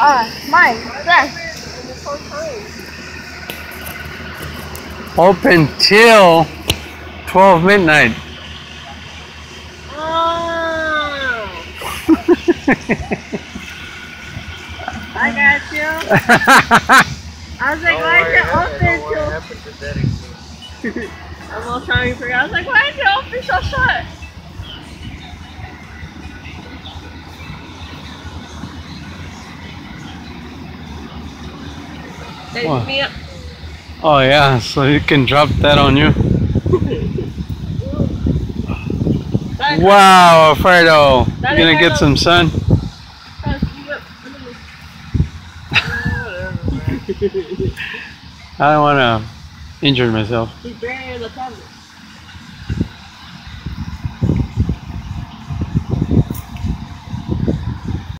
Uh, mine. There. Open till 12 midnight. Oh. I got you. I was like, why is it open till... I'm all trying to figure out. I was like, why is it open so short? Me up. oh yeah, so you can drop that on you. Wow, Alfredo. You gonna get some sun? that is me up. I don't wanna injure myself. He's burying the camera.